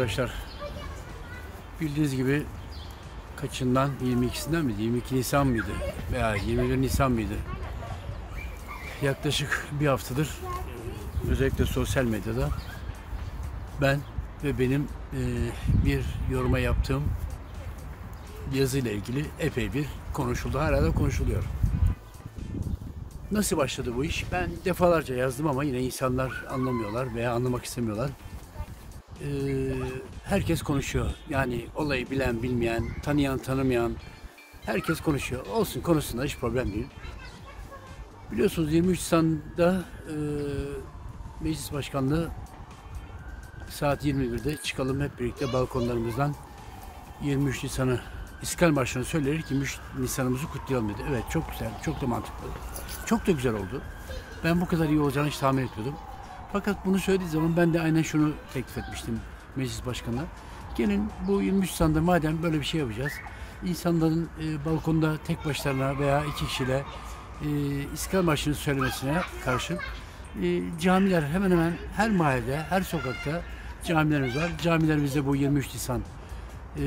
Arkadaşlar. Bildiğiniz gibi kaçından 22'sinden miydi? 22 Nisan mıydı? Veya 21 Nisan mıydı? Yaklaşık bir haftadır özellikle sosyal medyada ben ve benim e, bir yoruma yaptığım yazıyla ilgili epey bir konuşuldu. Hala da konuşuluyor. Nasıl başladı bu iş? Ben defalarca yazdım ama yine insanlar anlamıyorlar veya anlamak istemiyorlar. Ee, herkes konuşuyor. Yani olayı bilen, bilmeyen, tanıyan, tanımayan herkes konuşuyor. Olsun konusunda hiç problem değil. Biliyorsunuz 23 Nisan'da e, Meclis Başkanlığı saat 21'de çıkalım hep birlikte balkonlarımızdan 23 Nisan'ı İstiklal Marşı'nı söyleyerek 23 Nisan'ımızı kutlayalım dedi. Evet çok güzel, çok da mantıklı. Çok da güzel oldu. Ben bu kadar iyi olacağını hiç tahmin etmiyordum. Fakat bunu söylediği zaman ben de aynen şunu teklif etmiştim meclis başkanına. Gelin bu 23 Nisan'da madem böyle bir şey yapacağız. insanların e, balkonda tek başlarına veya iki kişiyle e, İstiklal Marşı'nı söylemesine karşı e, camiler hemen hemen her mahallede, her sokakta camilerimiz var. Camilerimizde bu 23 Nisan e,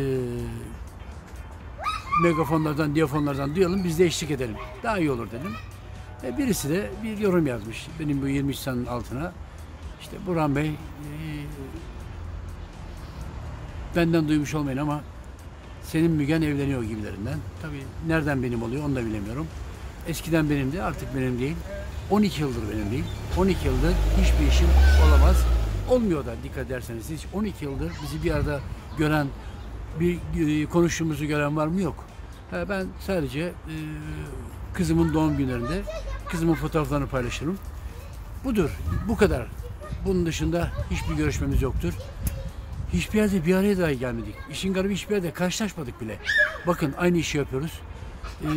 megafonlardan, diyafonlardan duyalım biz de eşlik edelim. Daha iyi olur dedim. E, birisi de bir yorum yazmış benim bu 23 Nisan'ın altına. İşte Burhan Bey e, benden duymuş olmayın ama senin Mügen evleniyor gibilerinden. Tabii nereden benim oluyor onu da bilemiyorum. Eskiden benimdi artık benim değil. 12 yıldır benim değil. 12 yıldır hiçbir işim olamaz. Olmuyor da dikkat ederseniz hiç 12 yıldır bizi bir arada gören bir e, konuştuğumuzu gören var mı yok. Ha, ben sadece e, kızımın doğum günlerinde kızımın fotoğraflarını paylaşırım. Budur. Bu kadar. Bunun dışında hiçbir görüşmemiz yoktur. Hiçbir yerde bir araya dahi gelmedik. İşin garibi hiçbir yerde karşılaşmadık bile. Bakın aynı işi yapıyoruz. Ee,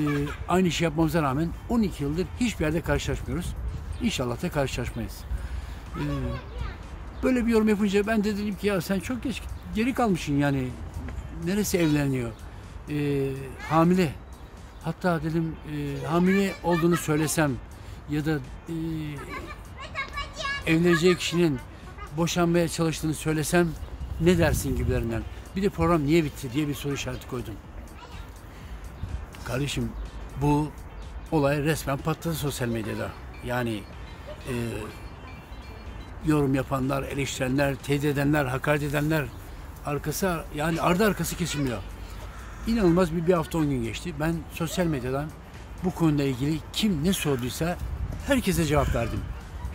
aynı işi yapmamıza rağmen 12 yıldır hiçbir yerde karşılaşmıyoruz. İnşallah da karşılaşmayız. Ee, böyle bir yorum yapınca ben de dedim ki ya sen çok geç geri kalmışsın yani. Neresi evleniyor? Ee, hamile. Hatta dedim e, hamile olduğunu söylesem ya da e, evleneceği kişinin boşanmaya çalıştığını söylesem ne dersin gibilerinden. Bir de program niye bitti diye bir soru işareti koydum. Kardeşim bu olay resmen patladı sosyal medyada. Yani e, yorum yapanlar, eleştirenler, tehdit edenler, hakaret edenler arkası yani ardı arkası kesilmiyor. İnanılmaz bir, bir hafta on gün geçti. Ben sosyal medyadan bu konuyla ilgili kim ne sorduysa herkese cevap verdim.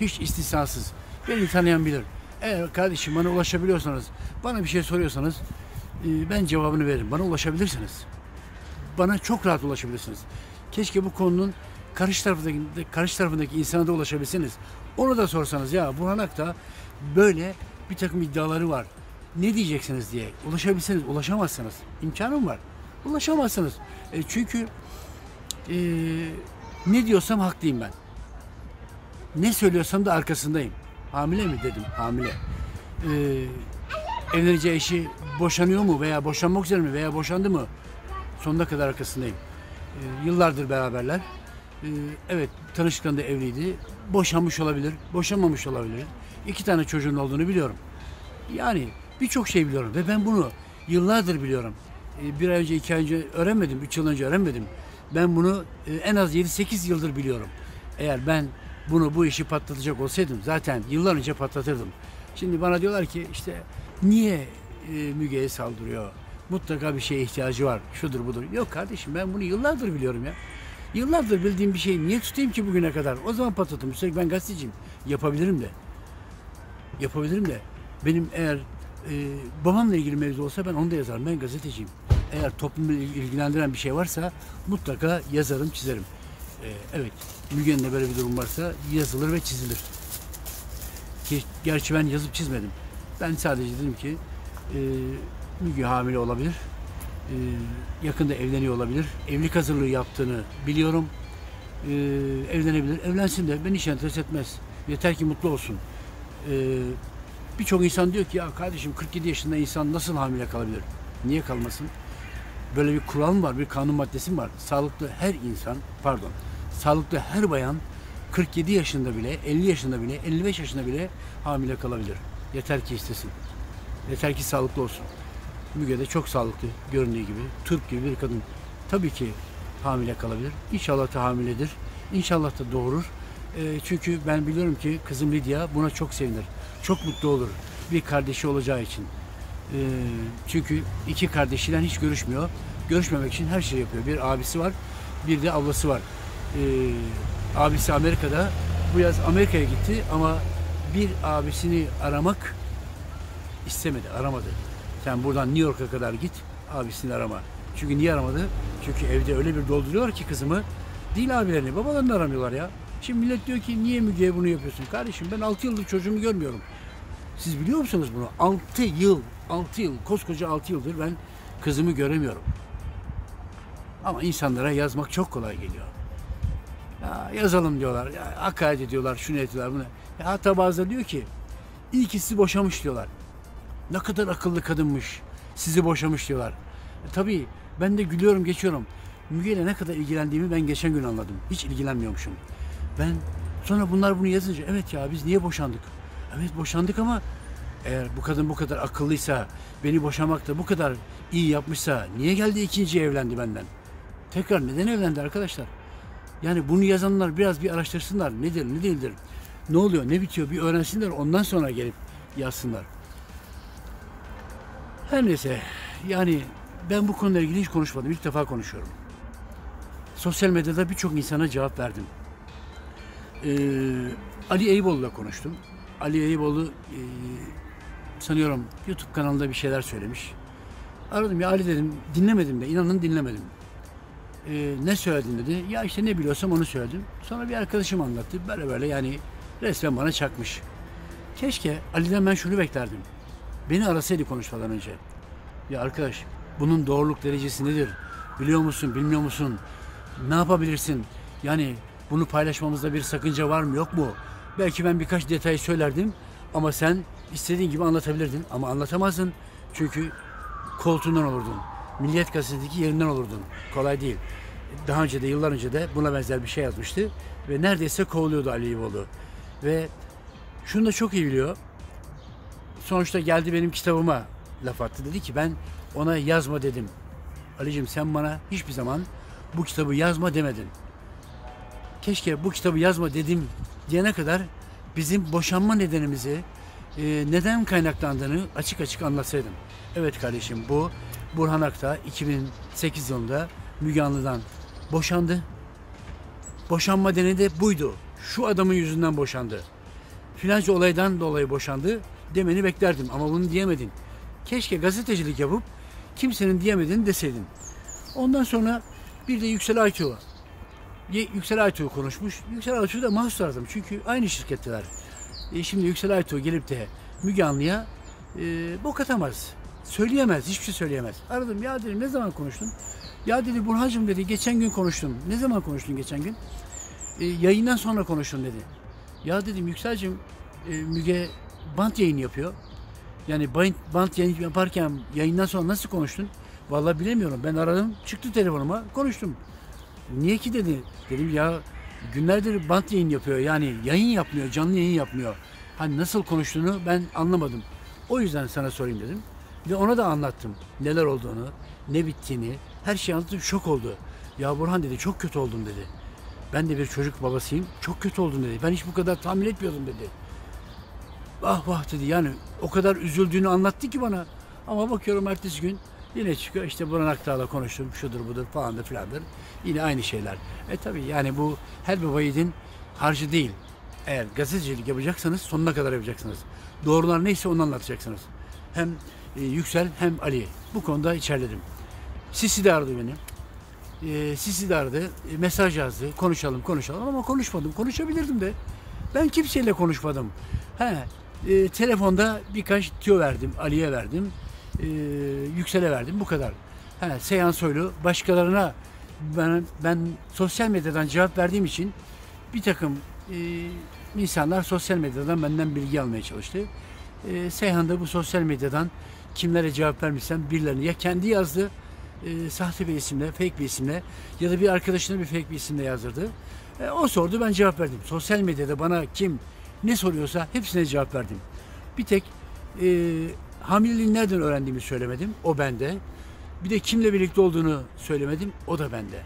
Hiç istisnasız. Beni tanıyan bilir. Eğer kardeşim bana ulaşabiliyorsanız, bana bir şey soruyorsanız e, ben cevabını veririm. Bana ulaşabilirsiniz. Bana çok rahat ulaşabilirsiniz. Keşke bu konunun karşı tarafındaki, karşı tarafındaki insana da ulaşabilseniz. Onu da sorsanız ya Burhan Akta böyle bir takım iddiaları var. Ne diyeceksiniz diye ulaşabilseniz ulaşamazsınız. İmkanım var. Ulaşamazsınız. E, çünkü e, ne diyorsam haklıyım ben. Ne söylüyorsam da arkasındayım. Hamile mi dedim, hamile. Ee, evleneceği eşi boşanıyor mu veya boşanmak üzere mi veya boşandı mı? Sonuna kadar arkasındayım. Ee, yıllardır beraberler. Ee, evet, tanıştıklarında evliydi. Boşanmış olabilir, boşanmamış olabilir. İki tane çocuğun olduğunu biliyorum. Yani birçok şey biliyorum ve ben bunu yıllardır biliyorum. Ee, bir ay önce, iki ay önce öğrenmedim, üç yıl önce öğrenmedim. Ben bunu e, en az 7-8 yıldır biliyorum. Eğer ben bunu bu işi patlatacak olsaydım zaten yıllar önce patlatırdım. Şimdi bana diyorlar ki işte niye e, Müge'ye saldırıyor? Mutlaka bir şeye ihtiyacı var. Şudur budur. Yok kardeşim ben bunu yıllardır biliyorum ya. Yıllardır bildiğim bir şeyi niye tutayım ki bugüne kadar? O zaman patlatırım. Üstelik ben gazeteciyim. Yapabilirim de. Yapabilirim de. Benim eğer e, babamla ilgili mevzu olsa ben onu da yazarım. Ben gazeteciyim. Eğer toplumu ilgilendiren bir şey varsa mutlaka yazarım, çizerim. Ee, evet, Müge'nin böyle bir durum varsa yazılır ve çizilir. Ki, gerçi ben yazıp çizmedim. Ben sadece dedim ki e, Müge hamile olabilir. E, yakında evleniyor olabilir. Evlilik hazırlığı yaptığını biliyorum. E, evlenebilir. Evlensin de beni hiç enteres etmez. Yeter ki mutlu olsun. E, Birçok insan diyor ki ya kardeşim 47 yaşında insan nasıl hamile kalabilir? Niye kalmasın? Böyle bir kural mı var, bir kanun maddesi mi var? Sağlıklı her insan, pardon, sağlıklı her bayan 47 yaşında bile, 50 yaşında bile, 55 yaşında bile hamile kalabilir. Yeter ki istesin. Yeter ki sağlıklı olsun. Müge de çok sağlıklı göründüğü gibi. Türk gibi bir kadın. Tabii ki hamile kalabilir. İnşallah da hamiledir. İnşallah da doğurur. E, çünkü ben biliyorum ki kızım Lidya buna çok sevinir. Çok mutlu olur. Bir kardeşi olacağı için. E, çünkü iki kardeşiyle hiç görüşmüyor. Görüşmemek için her şey yapıyor. Bir abisi var, bir de ablası var. E, abisi Amerika'da. Bu yaz Amerika'ya gitti ama bir abisini aramak istemedi, aramadı. Sen buradan New York'a kadar git, abisini arama. Çünkü niye aramadı? Çünkü evde öyle bir dolduruyor ki kızımı. Değil abilerini, babalarını aramıyorlar ya. Şimdi millet diyor ki niye Müge'ye bunu yapıyorsun? Kardeşim ben 6 yıldır çocuğumu görmüyorum. Siz biliyor musunuz bunu? 6 yıl, 6 yıl, koskoca 6 yıldır ben kızımı göremiyorum. Ama insanlara yazmak çok kolay geliyor. Ya yazalım diyorlar, ya hakaret ediyorlar, şunu ediyorlar, bunu. Ya hatta bazıları diyor ki, iyi ki sizi boşamış diyorlar. Ne kadar akıllı kadınmış, sizi boşamış diyorlar. E, tabii ben de gülüyorum, geçiyorum. Müge ile ne kadar ilgilendiğimi ben geçen gün anladım. Hiç ilgilenmiyormuşum. Ben sonra bunlar bunu yazınca, evet ya biz niye boşandık? Evet boşandık ama eğer bu kadın bu kadar akıllıysa, beni boşamakta bu kadar iyi yapmışsa niye geldi ikinci evlendi benden? Tekrar neden evlendi arkadaşlar? Yani bunu yazanlar biraz bir araştırsınlar. Nedir, ne değildir? Ne oluyor, ne bitiyor bir öğrensinler. Ondan sonra gelip yazsınlar. Her neyse yani ben bu konuyla ilgili hiç konuşmadım. İlk defa konuşuyorum. Sosyal medyada birçok insana cevap verdim. Ee, Ali Eyüboğlu'la konuştum. Ali Eyüboğlu e, sanıyorum YouTube kanalında bir şeyler söylemiş. Aradım ya Ali dedim dinlemedim de inanın dinlemedim. Ee, ne söyledin dedi. Ya işte ne biliyorsam onu söyledim. Sonra bir arkadaşım anlattı. Böyle böyle yani resmen bana çakmış. Keşke Ali'den ben şunu beklerdim. Beni arasaydı konuşmadan önce. Ya arkadaş bunun doğruluk derecesi nedir? Biliyor musun, bilmiyor musun? Ne yapabilirsin? Yani bunu paylaşmamızda bir sakınca var mı, yok mu? Belki ben birkaç detay söylerdim ama sen istediğin gibi anlatabilirdin ama anlatamazdın. Çünkü koltuğundan olurdun. Milliyet Gazetesi'ndeki yerinden olurdun. Kolay değil. Daha önce de yıllar önce de buna benzer bir şey yazmıştı ve neredeyse kovuluyordu Ali İvoğlu. Ve şunu da çok iyi biliyor. Sonuçta geldi benim kitabıma laf attı. Dedi ki ben ona yazma dedim. Ali'cim sen bana hiçbir zaman bu kitabı yazma demedin. Keşke bu kitabı yazma dedim diyene kadar bizim boşanma nedenimizi e, neden kaynaklandığını açık açık anlatsaydım. Evet kardeşim bu Burhan Akta 2008 yılında Müge Anlı'dan boşandı. Boşanma nedeni de buydu. Şu adamın yüzünden boşandı. Filanca olaydan dolayı boşandı demeni beklerdim ama bunu diyemedin. Keşke gazetecilik yapıp kimsenin diyemediğini deseydin. Ondan sonra bir de Yüksel Aytuğ. Yüksel Aytuğ konuşmuş. Yüksel Aytuğ'u da mahsus aradım. Çünkü aynı şirketteler. E şimdi Yüksel Aytuğ gelip de Müge Anlı'ya e, bok atamaz. Söyleyemez. Hiçbir şey söyleyemez. Aradım. Ya dedim ne zaman konuştun? Ya dedi Burhan'cığım dedi geçen gün konuştum. Ne zaman konuştun geçen gün? E, yayından sonra konuştun dedi. Ya dedim Yüksel'cim e, Müge bant yayın yapıyor. Yani bant, bant yayın yaparken yayından sonra nasıl konuştun? Vallahi bilemiyorum. Ben aradım, çıktı telefonuma, konuştum. Niye ki dedi. Dedim ya günlerdir bant yayın yapıyor. Yani yayın yapmıyor, canlı yayın yapmıyor. Hani nasıl konuştuğunu ben anlamadım. O yüzden sana sorayım dedim. Ve ona da anlattım neler olduğunu, ne bittiğini. Her şeyi anlattım, şok oldu. Ya Burhan dedi çok kötü oldum dedi. Ben de bir çocuk babasıyım, çok kötü oldum dedi. Ben hiç bu kadar tahmin etmiyordum dedi. Vah vah dedi yani o kadar üzüldüğünü anlattı ki bana. Ama bakıyorum ertesi gün yine çıkıyor işte Burhan Aktağ'la konuştum şudur budur falandır filandır. Yine aynı şeyler. E tabi yani bu her baba yiğidin harcı değil. Eğer gazetecilik yapacaksanız sonuna kadar yapacaksınız. Doğrular neyse onu anlatacaksınız. Hem e, Yüksel hem Ali. Bu konuda içerledim. Sisi de aradı beni. E, Sisi de aradı. E, mesaj yazdı. Konuşalım konuşalım ama konuşmadım. Konuşabilirdim de. Ben kimseyle konuşmadım. He, telefonda birkaç tüyo verdim. Ali'ye verdim. Yüksel'e verdim. Bu kadar. He, Seyhan Soylu başkalarına ben, ben sosyal medyadan cevap verdiğim için bir takım e, insanlar sosyal medyadan benden bilgi almaya çalıştı. E, Seyhan da bu sosyal medyadan kimlere cevap vermişsem birilerini ya kendi yazdı e, sahte bir isimle, fake bir isimle ya da bir arkadaşına bir fake bir isimle yazdırdı. E, o sordu ben cevap verdim. Sosyal medyada bana kim ne soruyorsa hepsine cevap verdim. Bir tek e, hamileliğin nereden öğrendiğimi söylemedim. O bende. Bir de kimle birlikte olduğunu söylemedim. O da bende.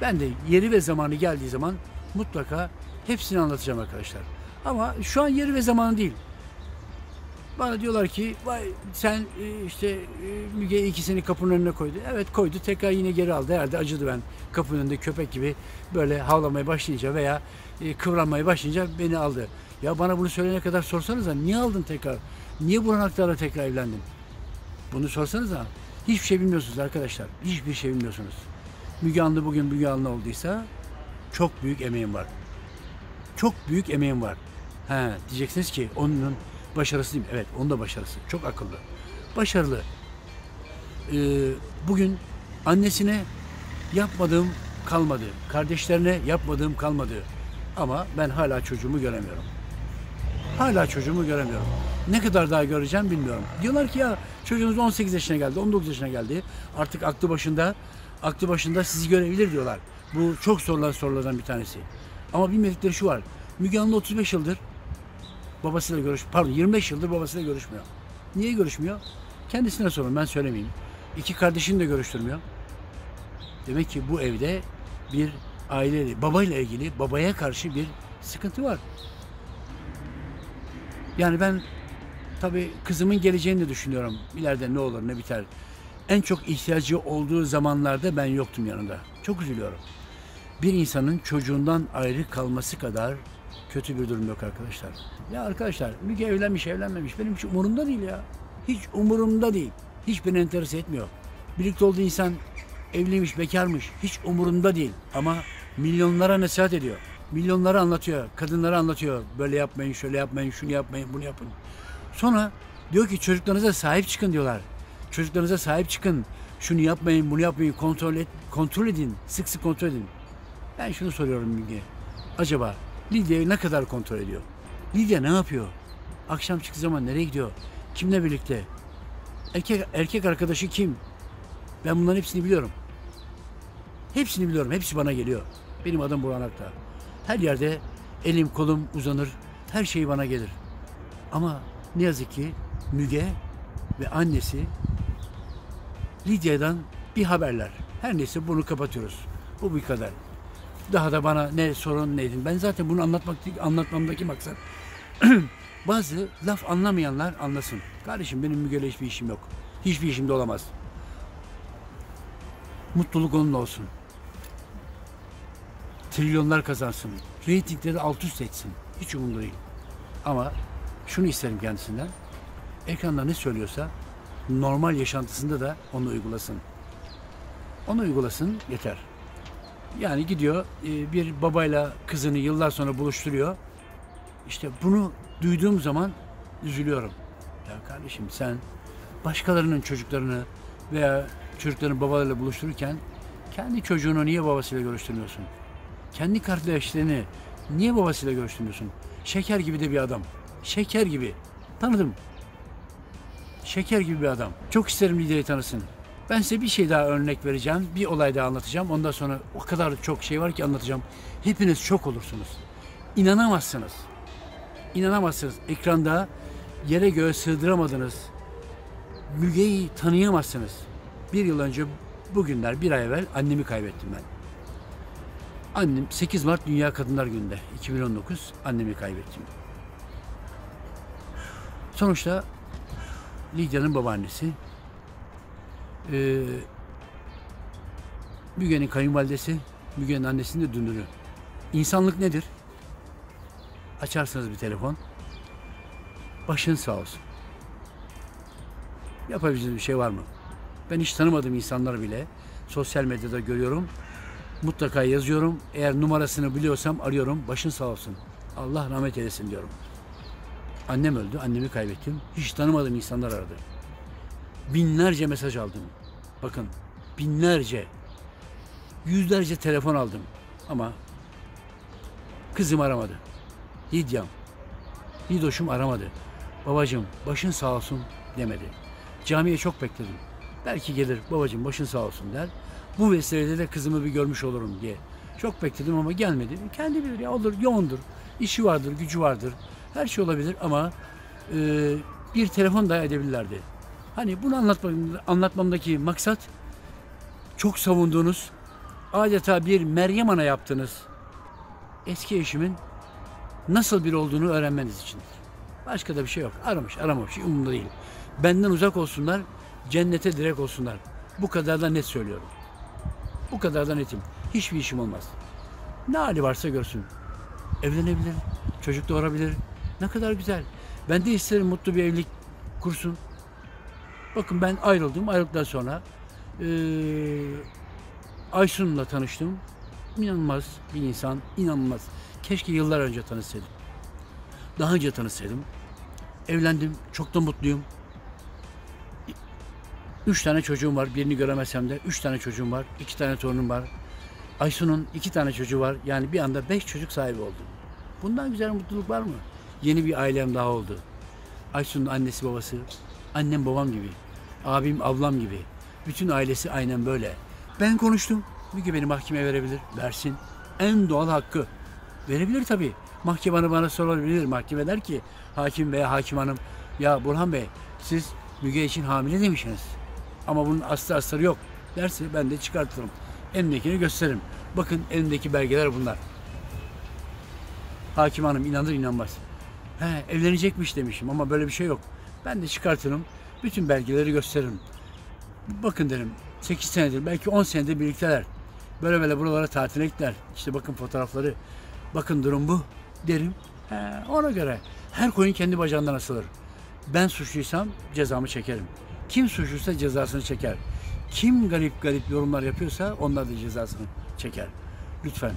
Ben de yeri ve zamanı geldiği zaman mutlaka hepsini anlatacağım arkadaşlar. Ama şu an yeri ve zamanı değil. Bana diyorlar ki vay sen e, işte e, Müge ikisini kapının önüne koydu. Evet koydu tekrar yine geri aldı. Herhalde acıdı ben kapının önünde köpek gibi böyle havlamaya başlayınca veya e, kıvranmaya başlayınca beni aldı. Ya bana bunu söyleyene kadar sorsanıza niye aldın tekrar? Niye Burhan Aktar'la tekrar evlendin? Bunu sorsanıza hiçbir şey bilmiyorsunuz arkadaşlar. Hiçbir şey bilmiyorsunuz. Müge Anlı bugün Müge Anlı olduysa çok büyük emeğim var. Çok büyük emeğim var. He, diyeceksiniz ki onun başarısı mi? Evet, onun da başarısı. Çok akıllı. Başarılı. Ee, bugün annesine yapmadığım kalmadı. Kardeşlerine yapmadığım kalmadı. Ama ben hala çocuğumu göremiyorum. Hala çocuğumu göremiyorum. Ne kadar daha göreceğim bilmiyorum. Diyorlar ki ya çocuğunuz 18 yaşına geldi, 19 yaşına geldi. Artık aklı başında, aklı başında sizi görebilir diyorlar. Bu çok sorulan sorulardan bir tanesi. Ama bilmedikleri şu var. Müge Anlı 35 yıldır babasıyla görüş, pardon 25 yıldır babasıyla görüşmüyor. Niye görüşmüyor? Kendisine sorun ben söylemeyeyim. İki kardeşini de görüştürmüyor. Demek ki bu evde bir aile, babayla ilgili babaya karşı bir sıkıntı var. Yani ben tabii kızımın geleceğini de düşünüyorum. İleride ne olur ne biter. En çok ihtiyacı olduğu zamanlarda ben yoktum yanında. Çok üzülüyorum. Bir insanın çocuğundan ayrı kalması kadar kötü bir durum yok arkadaşlar. Ya arkadaşlar Müge evlenmiş evlenmemiş benim hiç umurumda değil ya. Hiç umurumda değil. Hiç beni enterese etmiyor. Birlikte olduğu insan evliymiş, bekarmış hiç umurumda değil. Ama milyonlara nasihat ediyor. Milyonlara anlatıyor, kadınlara anlatıyor. Böyle yapmayın, şöyle yapmayın, şunu yapmayın, bunu yapın. Sonra diyor ki çocuklarınıza sahip çıkın diyorlar. Çocuklarınıza sahip çıkın. Şunu yapmayın, bunu yapmayın, kontrol et, kontrol edin. Sık sık kontrol edin. Ben şunu soruyorum Müge. Acaba Lidya'yı ne kadar kontrol ediyor? Lidya ne yapıyor? Akşam çıktığı zaman nereye gidiyor? Kimle birlikte? Erkek, erkek arkadaşı kim? Ben bunların hepsini biliyorum. Hepsini biliyorum. Hepsi bana geliyor. Benim adım Burhan Akta. Her yerde elim kolum uzanır. Her şey bana gelir. Ama ne yazık ki Müge ve annesi Lidya'dan bir haberler. Her neyse bunu kapatıyoruz. Bu bir kadar. Daha da bana ne sorun ne edin. Ben zaten bunu anlatmak anlatmamdaki maksat. Bazı laf anlamayanlar anlasın. Kardeşim benim Müge'yle hiçbir işim yok. Hiçbir işim de olamaz. Mutluluk onunla olsun. Trilyonlar kazansın. Reytingleri alt üst etsin. Hiç umurumda değil. Ama şunu isterim kendisinden. Ekranda ne söylüyorsa normal yaşantısında da onu uygulasın. Onu uygulasın yeter. Yani gidiyor e, bir babayla kızını yıllar sonra buluşturuyor. İşte bunu duyduğum zaman üzülüyorum. Ya kardeşim sen başkalarının çocuklarını veya çocukların babalarıyla buluştururken kendi çocuğunu niye babasıyla görüştürmüyorsun? Kendi kardeşlerini niye babasıyla görüştürmüyorsun? Şeker gibi de bir adam. Şeker gibi. Tanıdım. Şeker gibi bir adam. Çok isterim lideri tanısın. Ben size bir şey daha örnek vereceğim. Bir olay daha anlatacağım. Ondan sonra o kadar çok şey var ki anlatacağım. Hepiniz şok olursunuz. İnanamazsınız. İnanamazsınız. Ekranda yere göğe sığdıramadınız. Müge'yi tanıyamazsınız. Bir yıl önce bugünler bir ay evvel annemi kaybettim ben. Annem 8 Mart Dünya Kadınlar Günü'nde 2019 annemi kaybettim. Sonuçta Lidya'nın babaannesi ee, Müge'nin kayınvalidesi, Müge'nin annesinin de dünürü. İnsanlık nedir? Açarsınız bir telefon. Başın sağ olsun. Yapabileceğiniz bir şey var mı? Ben hiç tanımadığım insanlar bile sosyal medyada görüyorum. Mutlaka yazıyorum. Eğer numarasını biliyorsam arıyorum. Başın sağ olsun. Allah rahmet eylesin diyorum. Annem öldü. Annemi kaybettim. Hiç tanımadığım insanlar aradı. Binlerce mesaj aldım. Bakın binlerce, yüzlerce telefon aldım. Ama kızım aramadı. Lidyam, Lidoş'um aramadı. Babacım başın sağ olsun demedi. Camiye çok bekledim. Belki gelir babacım başın sağ olsun der. Bu vesileyle de kızımı bir görmüş olurum diye. Çok bekledim ama gelmedi. Kendi bilir ya olur yoğundur. İşi vardır, gücü vardır. Her şey olabilir ama e, bir telefon daha edebilirlerdi. Hani bunu anlatmam, anlatmamdaki maksat çok savunduğunuz, adeta bir Meryem Ana yaptığınız eski eşimin nasıl biri olduğunu öğrenmeniz içindir. Başka da bir şey yok. Aramış, aramamış, umurumda değil. Benden uzak olsunlar, cennete direkt olsunlar. Bu kadar da net söylüyorum. Bu kadar da netim. Hiçbir işim olmaz. Ne hali varsa görsün. Evlenebilir, çocuk doğurabilir. Ne kadar güzel. Ben de isterim mutlu bir evlilik kursun. Bakın ben ayrıldım. Ayrıldıktan sonra eee Aysun'la tanıştım. İnanılmaz bir insan. inanılmaz. Keşke yıllar önce tanışsaydım. Daha önce tanışsaydım. Evlendim. Çok da mutluyum. Üç tane çocuğum var. Birini göremesem de üç tane çocuğum var. iki tane torunum var. Aysun'un iki tane çocuğu var. Yani bir anda beş çocuk sahibi oldum. Bundan güzel mutluluk var mı? Yeni bir ailem daha oldu. Aysun'un annesi babası, annem babam gibi, abim ablam gibi. Bütün ailesi aynen böyle. Ben konuştum. Müge beni mahkemeye verebilir. Versin. En doğal hakkı. Verebilir tabii. Mahkeme bana sorabilir. Mahkeme der ki hakim veya hakim hanım ya Burhan Bey siz Müge için hamile demişsiniz. Ama bunun aslı astarı yok derse ben de çıkartırım. Elimdekini gösteririm. Bakın elimdeki belgeler bunlar. Hakim hanım inanır inanmaz. He evlenecekmiş demişim ama böyle bir şey yok. Ben de çıkartırım. Bütün belgeleri gösteririm. Bakın derim 8 senedir belki 10 senedir birlikteler. Böyle böyle buralara tatile gittiler. İşte bakın fotoğrafları. Bakın durum bu derim. He, ona göre her koyun kendi bacağından asılır. Ben suçluysam cezamı çekerim. Kim suçluysa cezasını çeker. Kim garip garip yorumlar yapıyorsa onlar da cezasını çeker. Lütfen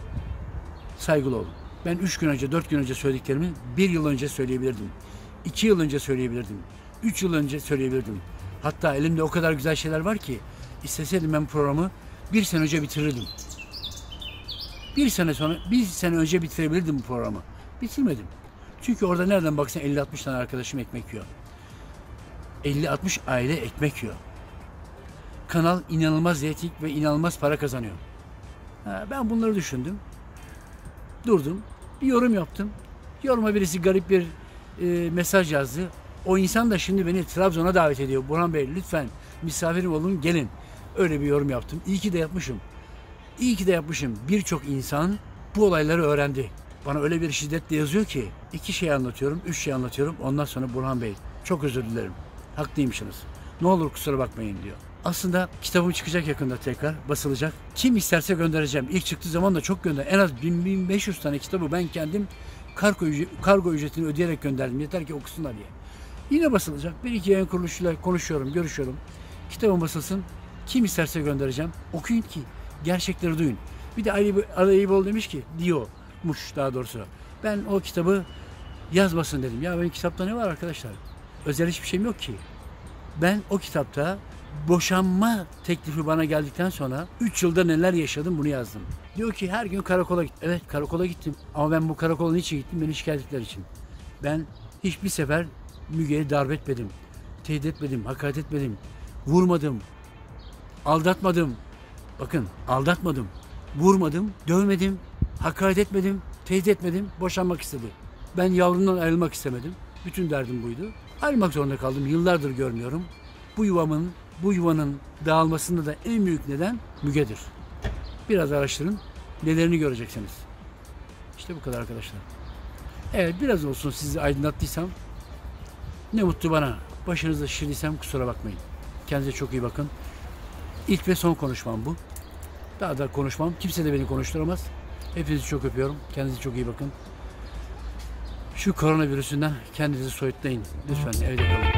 saygılı olun. Ben üç gün önce, dört gün önce söylediklerimi bir yıl önce söyleyebilirdim. iki yıl önce söyleyebilirdim. Üç yıl önce söyleyebilirdim. Hatta elimde o kadar güzel şeyler var ki isteseydim ben programı bir sene önce bitirirdim. Bir sene sonra, bir sene önce bitirebilirdim bu programı. Bitirmedim. Çünkü orada nereden baksan 50-60 tane arkadaşım ekmek yiyor. 50-60 aile ekmek yiyor. Kanal inanılmaz zeytik ve inanılmaz para kazanıyor. Ha, ben bunları düşündüm. Durdum. Bir yorum yaptım. Yoruma birisi garip bir e, mesaj yazdı. O insan da şimdi beni Trabzon'a davet ediyor. Burhan Bey lütfen misafirim olun gelin. Öyle bir yorum yaptım. İyi ki de yapmışım. İyi ki de yapmışım. Birçok insan bu olayları öğrendi. Bana öyle bir şiddetle yazıyor ki iki şey anlatıyorum, üç şey anlatıyorum. Ondan sonra Burhan Bey çok özür dilerim. Haklıymışsınız. Ne olur kusura bakmayın diyor. Aslında kitabım çıkacak yakında tekrar basılacak. Kim isterse göndereceğim. İlk çıktığı zaman da çok gönder. En az 1000-1500 tane kitabı ben kendim kargo, kargo ücretini ödeyerek gönderdim. Yeter ki okusunlar diye. Yine basılacak. Bir iki yayın kuruluşuyla konuşuyorum, görüşüyorum. Kitabım basılsın. Kim isterse göndereceğim. Okuyun ki gerçekleri duyun. Bir de Ali, Ali Eyüboğlu demiş ki, diyormuş daha doğrusu. Ben o kitabı yazmasın dedim. Ya benim kitapta ne var arkadaşlar? Özel hiçbir şeyim yok ki. Ben o kitapta boşanma teklifi bana geldikten sonra 3 yılda neler yaşadım bunu yazdım. Diyor ki her gün karakola git. Evet karakola gittim. Ama ben bu karakola niçin gittim? Beni şikayet ettikleri için. Ben hiçbir sefer Müge'ye darp etmedim. Tehdit etmedim, hakaret etmedim. Vurmadım. Aldatmadım. Bakın aldatmadım. Vurmadım, dövmedim, hakaret etmedim, tehdit etmedim. Boşanmak istedi. Ben yavrumdan ayrılmak istemedim. Bütün derdim buydu. Ayrılmak zorunda kaldım. Yıllardır görmüyorum. Bu yuvamın, bu yuvanın dağılmasında da en büyük neden Müge'dir. Biraz araştırın. Nelerini göreceksiniz. İşte bu kadar arkadaşlar. Evet biraz olsun sizi aydınlattıysam ne mutlu bana. Başınızda şişirdiysem kusura bakmayın. Kendinize çok iyi bakın. İlk ve son konuşmam bu. Daha da konuşmam. Kimse de beni konuşturamaz. Hepinizi çok öpüyorum. Kendinize çok iyi bakın. Şu koronavirüsünden kendinizi soyutlayın. Lütfen evde kalın.